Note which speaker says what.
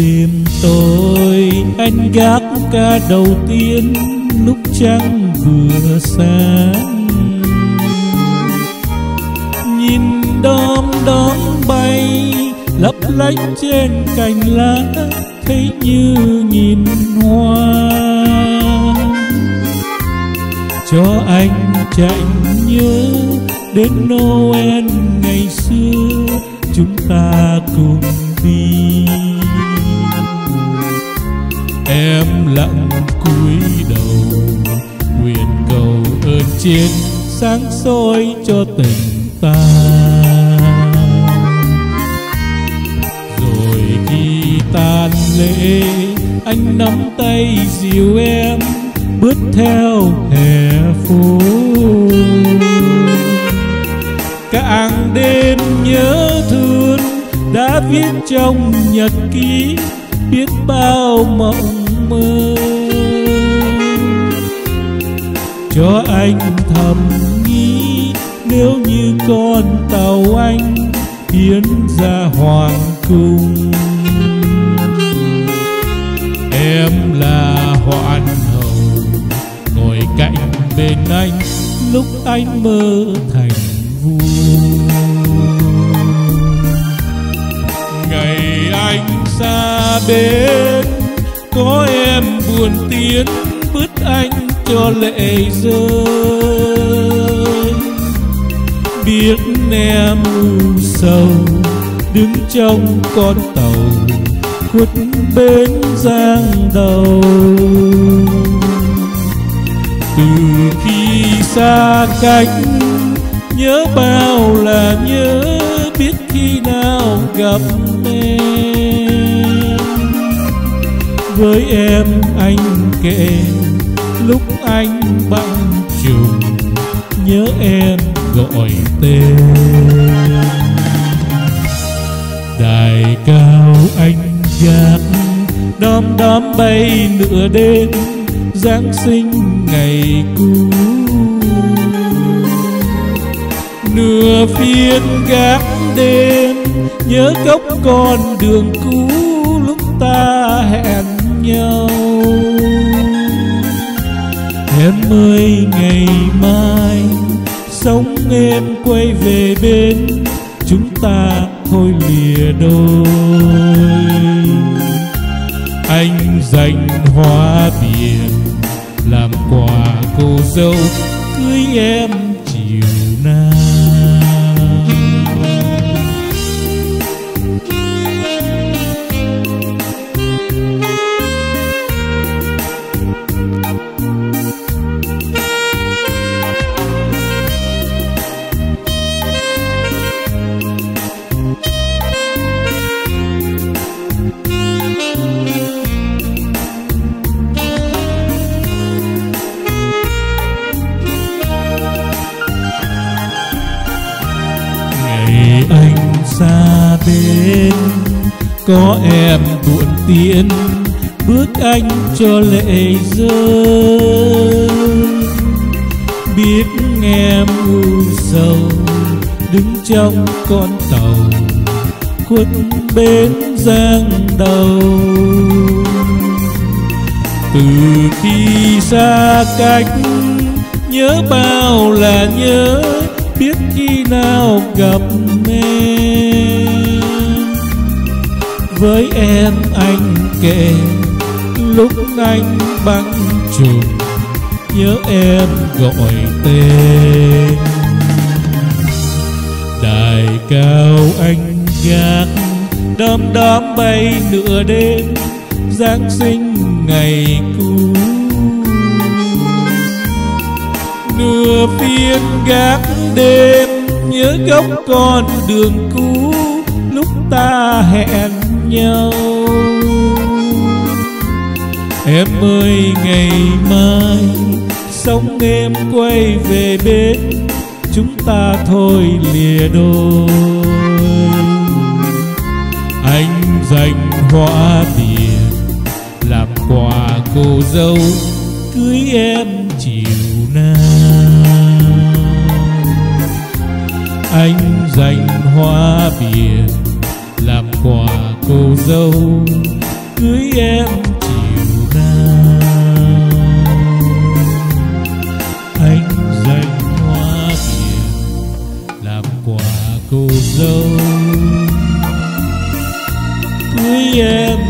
Speaker 1: đêm tôi, anh gác ca đầu tiên lúc trăng vừa sáng. Nhìn đom đóm bay, lấp lánh trên cành lá, thấy như nhìn hoa. Cho anh chạy nhớ đến Noel ngày xưa, chúng ta cùng đi. Lặng cúi đầu, nguyện cầu ơn trên sáng soi cho tình ta. Rồi khi tan lễ, anh nắm tay dìu em, bước theo hè phố càng đêm nhớ thương đã viết trong nhật ký, biết bao mộng mơ. Cho anh thầm nghĩ nếu như con tàu anh tiến ra hoàng cung. Em là hoạn hậu ngồi cạnh bên anh, lúc anh mơ thành vua. Ngày anh xa bên có em buồn tiếng bứt anh cho lệ rơi. Biết em u sầu, đứng trong con tàu, khuất bên giang đầu. Từ khi xa cách, nhớ bao là nhớ, biết khi nào gặp em với em anh kể, lúc anh băng trùng nhớ em gọi tên. Đài cao anh gác đom đóm bay nửa đêm, giáng sinh ngày cũ. Nửa phiên gác đêm, nhớ góc con đường cũ, lúc ta hẹn nhau. Em ơi ngày mai sống em quay về bên chúng ta thôi lìa đôi. Anh dành hoa biển làm quà cô dâu cưới em. Có em buồn tiễn bước anh cho lệ rơi. Biết em u sầu, đứng trong con tàu, khuất bên giang đầu. Từ khi xa cách, nhớ bao là nhớ, biết khi nào gặp em với em anh kể. Lúc anh băng trùng nhớ em gọi tên. Đài cao anh gác, đom đóm bay nửa đêm, giáng sinh ngày cũ. Nửa phiên gác đêm, nhớ góc con đường cũ, lúc ta hẹn nhau. Em ơi, ngày mai sống em quay về bên chúng ta thôi lìa đôi. Anh dành hoa tiền làm quà cô dâu, cưới em chiều nay. Anh dành hoa biển làm quà cô dâu, cưới em chiều nào anh dành hoa tiền làm quà cô dâu. Cưới em